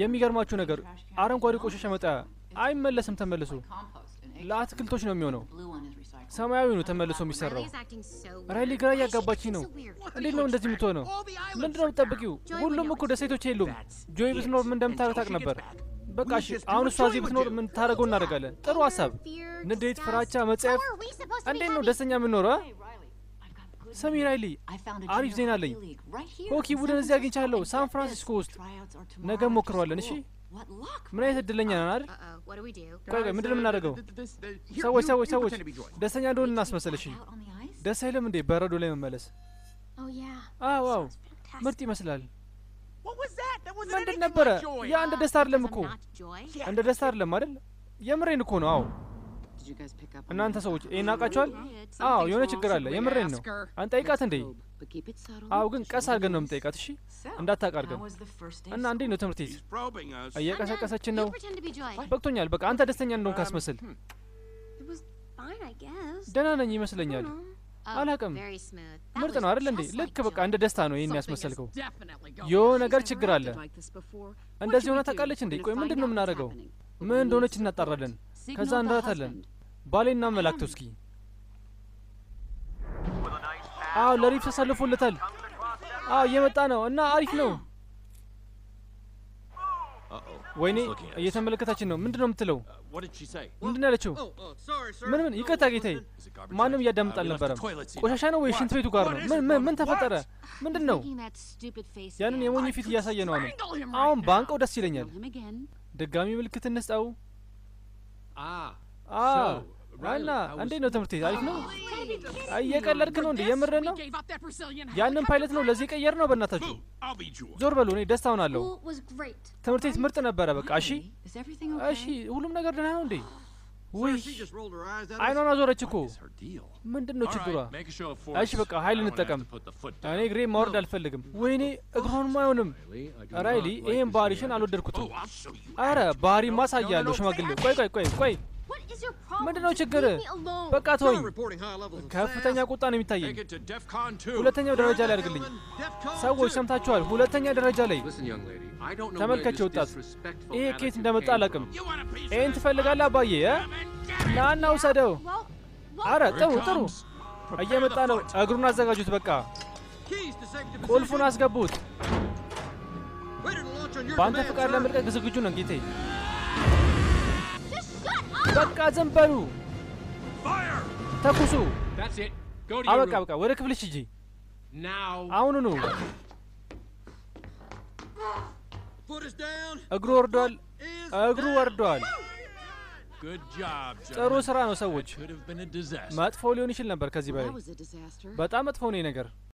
የሚገርማችሁ ነገር አረንጓዴ ቆሻሻ መጣያ አይመለስም ተመልሶ ለአትክልቶች ነው የሚሆነው። ሰማያዊ ነው ተመልሶ የሚሰራው። ራይሊ ግራ እያጋባችኝ ነው። እንዴት ነው እንደዚህ የምትሆነው? ምንድን ነው የምትጠብቂው? ሁሉም እኮ ደሴቶች የሉም። ጆይ ብትኖር ምን እንደምታደርግ ታውቅ ነበር። በቃ እሺ፣ አሁን እሷ እዚህ ብትኖር ምን ታደርገው እናደርጋለን። ጥሩ ሀሳብ። ንዴት፣ ፍራቻ፣ መጸየፍ። እንዴት ነው ደስተኛ የምንኖረው? ስሚ ራይሊ፣ አሪፍ ዜና አለኝ። ሆኪ ቡድን እዚህ አግኝቻለሁ፣ ሳን ፍራንሲስኮ ውስጥ። ነገ ሞክረዋለን። እሺ፣ ምን አይነት እድለኛ ነን አይደል? ቆይ ቆይ፣ ምንድን ነው የምናደርገው? ሰዎች ሰዎች ሰዎች ደስተኛ እንደሆን እናስመሰል። እሺ፣ ደስ አይልም እንዴ በረዶ ላይ መመለስ? አዎ ዋው፣ ምርጥ ይመስላል። ምንድን ነበረ? ያ እንደ ደስታ አይደለም እኮ እንደ ደስታ አይደለም አይደል? የምሬን እኮ ነው። አዎ እናንተ ሰዎች ይሄን አውቃችኋል? አዎ የሆነ ችግር አለ። የምሬን ነው። አንጠይቃት እንዴ? አዎ ግን ቀስ አድርገን ነው የምንጠይቃት። እሺ እንዳታቃርገን እና እንዴት ነው ትምህርት ቤት? እየቀሰቀሰችን ነው። በቅቶኛል። በቃ አንተ ደስተኛ እንደሆን ካስመስል። ደህና ነኝ ይመስለኛል። አላቅም። ምርጥ ነው አይደል እንዴ? ልክ በቃ እንደ ደስታ ነው ይህን ያስመሰልከው። የሆነ ነገር ችግር አለ። እንደዚህ ሆነ ታውቃለች እንዴ? ቆይ ምንድን ነው የምናደርገው? ምን እንደሆነች እናጣራለን። ከዛ እንራታለን። ባሌና መላክተው እስኪ። አዎ ለሪፍ ተሰልፎለታል። አዎ እየመጣ ነው እና አሪፍ ነው። ወይኔ እየተመለከታችን ነው። ምንድን ነው የምትለው? ምንድን ነው ያለችው? ምን ምን? ይቅርታ ጌታዬ፣ ማንም እያዳምጥ አልነበረም። ቆሻሻ ነው ወይ ሽንት ቤቱ ጋር ነው? ምን ምን ምን ተፈጠረ? ምንድን ነው? ያንን የሞኝ ፊት እያሳየ ነው። አሁን አሁን ባንቀው ደስ ይለኛል። ድጋሚ ምልክት እንስጠው። እና እንዴት ነው ትምህርት ቤት? አሪፍ ነው? እየቀለድክ ነው እንዴ? የምርህን ነው? ያንን ፓይለት ነው ለዚህ የቀየርነው? በእናታችሁ ዞር በሉ። እኔ ደስታ እሆናለሁ። ትምህርት ቤት ምርጥ ነበረ። በቃ እሺ፣ እሺ፣ ሁሉም ነገር ደህና ነው እንዴ? ውይ አይኗን አዞረች እኮ። ምንድን ነው ችግሯ? እሺ በቃ ኃይል እንጠቀም። እኔ እግሬ ማውረድ አልፈልግም። ወይኔ እግሯንም አይሆንም። ራይሊ ይሄን ባህሪሽን አልወደድኩትም። አረ ባህሪ ማሳያለሁ ሽማግሌ። ቆይ ቆይ ቆይ ቆይ ምንድን ነው ችግር? በቃ ተወኝ። ከፍተኛ ቁጣ ነው የሚታየኝ። ሁለተኛው ደረጃ ላይ አድርግልኝ። ሰዎች ሰምታችኋል? ሁለተኛ ደረጃ ላይ ተመልከች። ወጣት ይሄ ኬት እንደመጣ አላውቅም። ይህን ትፈልጋለህ አባዬ? ናና ውሰደው። አረ ጥሩ ጥሩ፣ እየመጣ ነው። እግሩን አዘጋጁት። በቃ ቁልፉን አስገቡት። በአንተ ፍቃድ ለመልቀቅ ዝግጁ ነን ጌቴ። በቃ ዝም በሉ፣ ተኩሱ። አበቃ በቃ፣ ወደ ክፍልሽ ሂጂ አሁኑኑ። እግሩ ወርዷል፣ እግሩ ወርዷል። ጥሩ ስራ ነው ሰዎች። መጥፎ ሊሆን ይችል ነበር ከዚህ በላይ። በጣም መጥፎ ነው ነገር